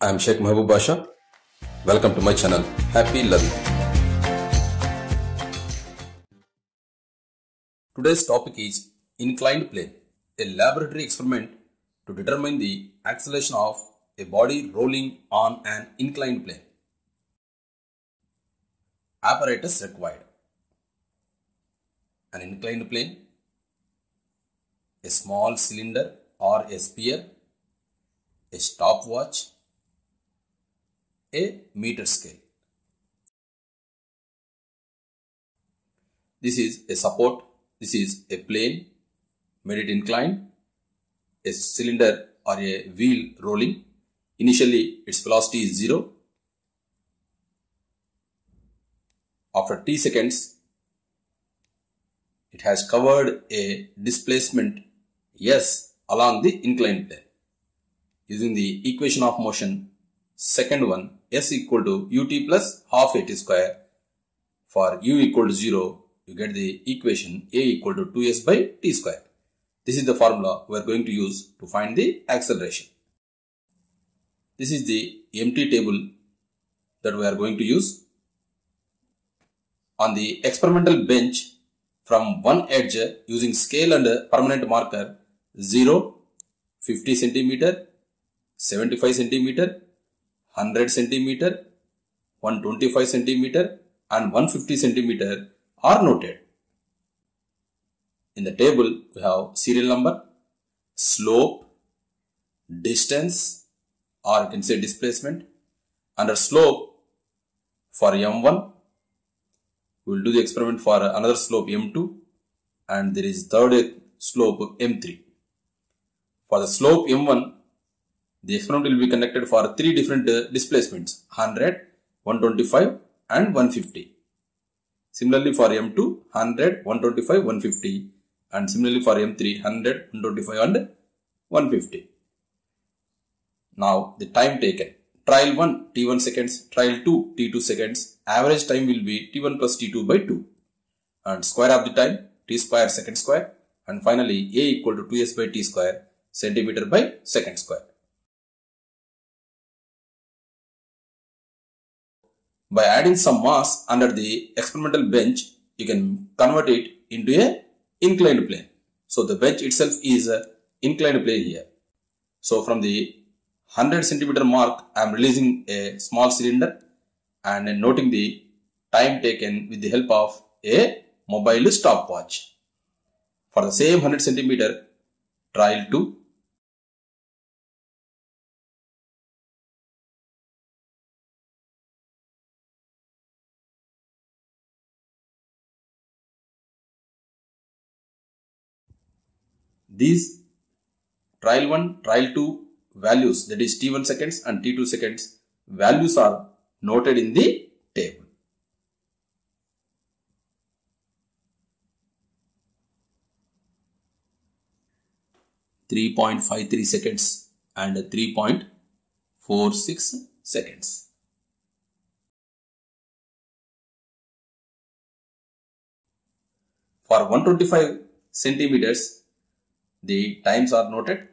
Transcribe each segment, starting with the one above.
I am Shaik Mahaboob Basha. Welcome to my channel. Happy Learning. Today's topic is inclined plane, a laboratory experiment to determine the acceleration of a body rolling on an inclined plane. Apparatus required. An inclined plane, a small cylinder or a sphere, a stopwatch, a meter scale. This is a support, this is a plane, made it inclined, a cylinder or a wheel rolling. Initially its velocity is 0. After t seconds, it has covered a displacement s along the inclined plane. Using the equation of motion, second one s equal to ut plus half at square. For u equal to 0, you get the equation a equal to 2s by t square. This is the formula we are going to use to find the acceleration. This is the empty table that we are going to use. On the experimental bench, from one edge using scale and permanent marker 0, 50 centimeter, 75 centimeter, 100 centimeter, 125 centimeter and 150 centimeter are noted. In the table, we have serial number, slope, distance or you can say displacement. Under slope for M1, we will do the experiment for another slope M2 and there is third slope M3. For the slope M1, the experiment will be conducted for three different uh, displacements 100, 125 and 150. Similarly for M2 100, 125, 150 and similarly for M3 100, 125 and 150. Now the time taken. Trial 1 T1 seconds, trial 2 T2 seconds. Average time will be T1 plus T2 by 2. And square of the time T square second square. And finally A equal to 2S by T square centimeter by second square. By adding some mass under the experimental bench, you can convert it into a inclined plane. So the bench itself is a inclined plane here. So from the 100 centimeter mark, I am releasing a small cylinder and noting the time taken with the help of a mobile stopwatch. For the same 100 centimeter, trial 2 these trial 1 trial 2 values that is t1 seconds and t2 seconds values are noted in the table Three point five three seconds and three point four six seconds. For one twenty five centimeters, the times are noted.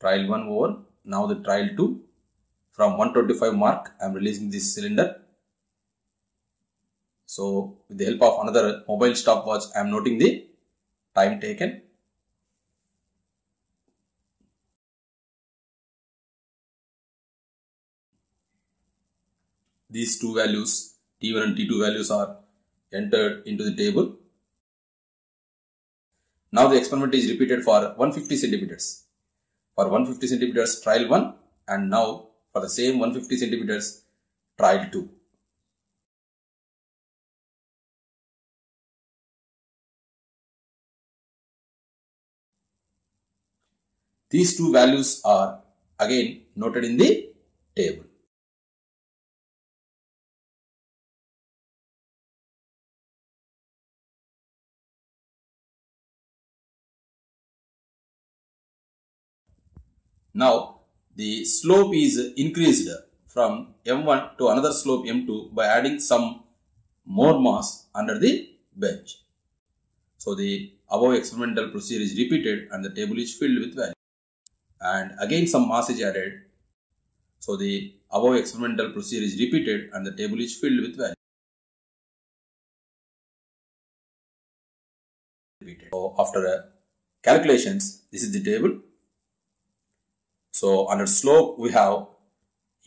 Trial 1 over. Now the trial 2 from 125 mark I am releasing this cylinder. So with the help of another mobile stopwatch I am noting the time taken. These two values T1 and T2 values are entered into the table now the experiment is repeated for 150 centimeters. For 150 centimeters trial 1 and now for the same 150 centimeters trial 2. These two values are again noted in the table. Now the slope is increased from m1 to another slope m2 by adding some more mass under the bench. So the above experimental procedure is repeated and the table is filled with value. And again some mass is added So the above experimental procedure is repeated and the table is filled with value. So after calculations, this is the table. So under slope we have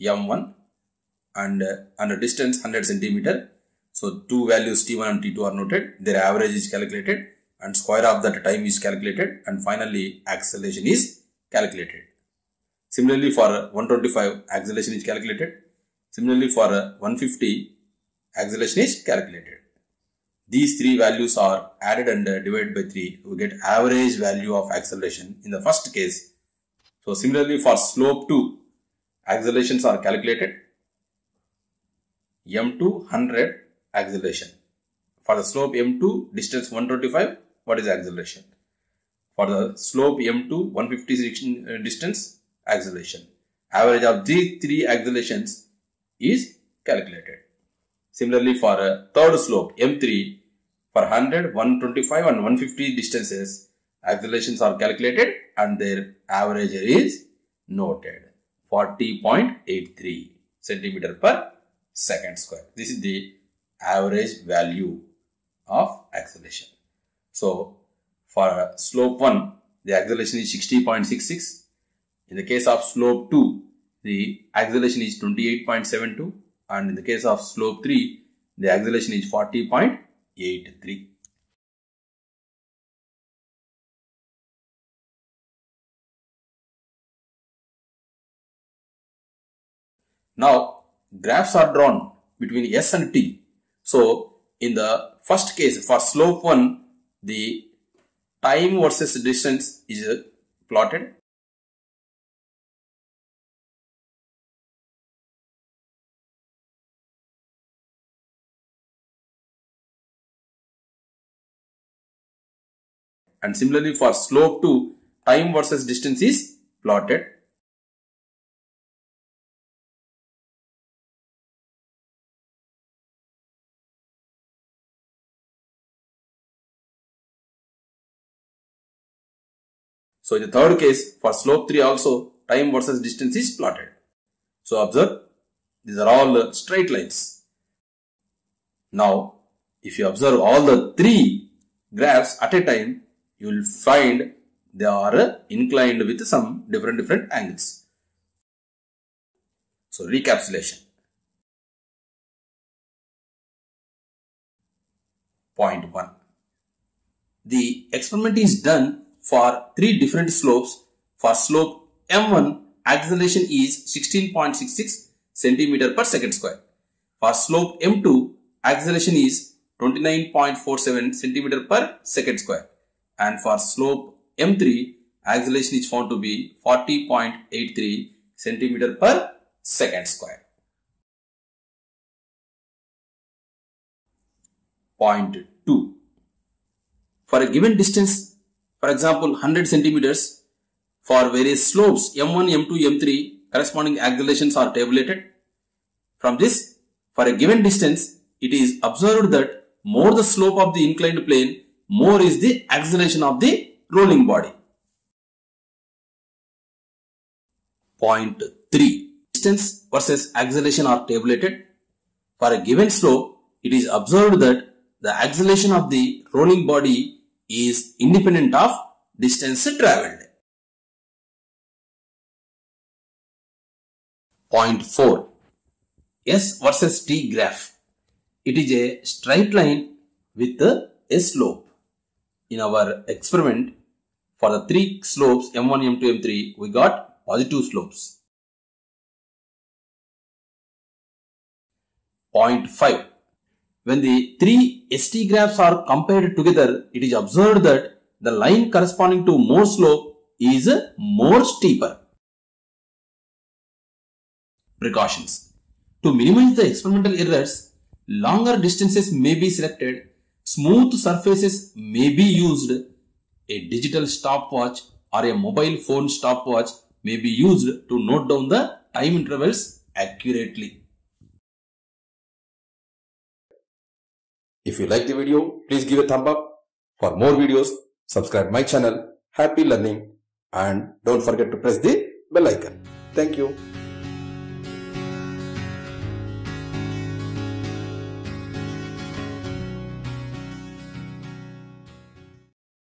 m1 and uh, under distance 100 centimeter. So two values t1 and t2 are noted. Their average is calculated and square of that time is calculated and finally acceleration is calculated. Similarly for 125 acceleration is calculated. Similarly for 150 acceleration is calculated. These three values are added and divided by 3. We get average value of acceleration in the first case. So similarly for slope 2 accelerations are calculated. M2 100 acceleration. For the slope M2 distance 125 what is acceleration? For the slope M2 150 uh, distance acceleration. Average of these three accelerations is calculated. Similarly, for a third slope M3, for 100, 125 and 150 distances, accelerations are calculated and their average is noted 40.83 centimeter per second square. This is the average value of acceleration. So, for slope 1, the acceleration is 60.66 in the case of slope 2, the acceleration is 28.72 and in the case of slope 3, the acceleration is 40.83. Now, graphs are drawn between S and T. So, in the first case, for slope 1, the time versus distance is uh, plotted and similarly for slope 2 time versus distance is plotted So in the third case, for slope 3 also, time versus distance is plotted. So observe, these are all straight lines. Now, if you observe all the three graphs at a time, you will find they are inclined with some different different angles. So recapitulation. Point 1. The experiment is done for three different slopes. For slope m1, acceleration is 16.66 centimeter per second square. For slope m2, acceleration is 29.47 centimeter per second square and for slope M3 acceleration is found to be 40.83 centimeter per second square. Point 2. For a given distance, for example 100 centimeters, for various slopes M1, M2, M3 corresponding accelerations are tabulated. From this, for a given distance, it is observed that more the slope of the inclined plane, more is the acceleration of the rolling body. Point 3. Distance versus acceleration are tabulated. For a given slope, it is observed that the acceleration of the rolling body is independent of distance travelled. Point 4. S versus T graph. It is a straight line with a slope in our experiment for the three slopes m1, m2, m3 we got positive slopes. Point 5. When the three ST graphs are compared together, it is observed that the line corresponding to more slope is more steeper. Precautions. To minimize the experimental errors, longer distances may be selected Smooth surfaces may be used. A digital stopwatch or a mobile phone stopwatch may be used to note down the time intervals accurately. If you like the video, please give a thumb up. For more videos, subscribe my channel. Happy learning and don't forget to press the bell icon. Thank you.